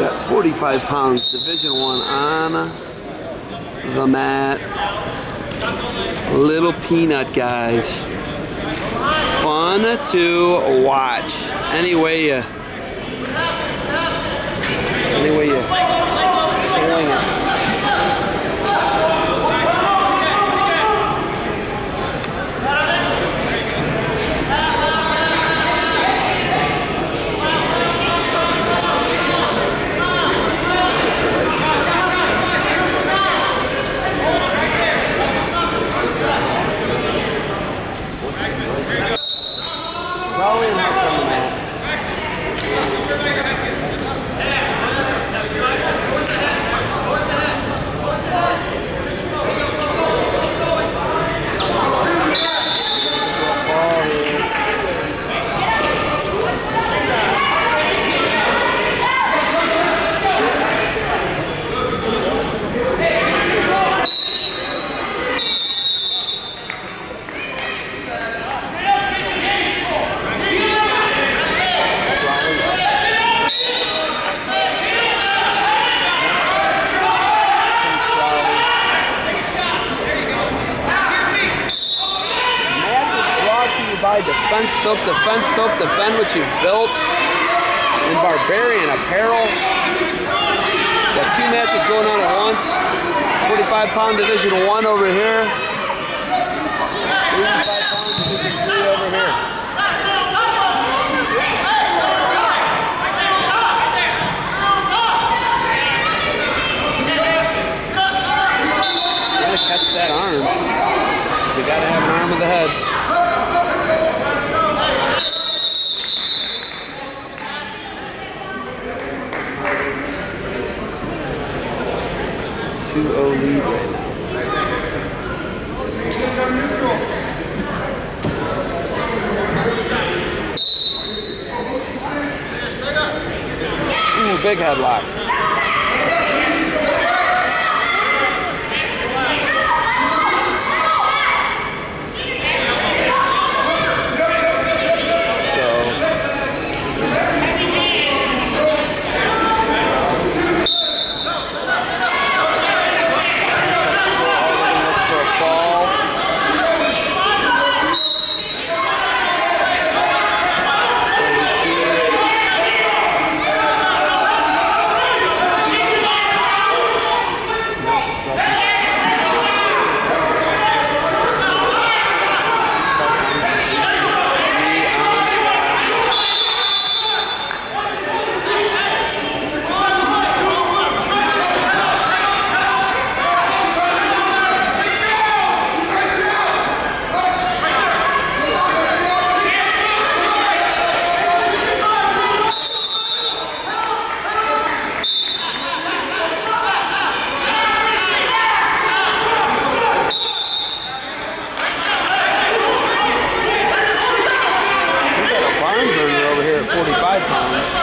got 45 pounds, Division One on the mat. Little peanut guys. Fun to watch. Anyway you, anyway you swing it. Probably in house on the mat. Ball here. Match is brought to you Defense Soap. Defense Soap, defend what you built. And Barbarian Apparel. Got two matches going on at once. 45 pound division one over here. 85 pound division 2 0 lead right now. Ooh, big headlock. 45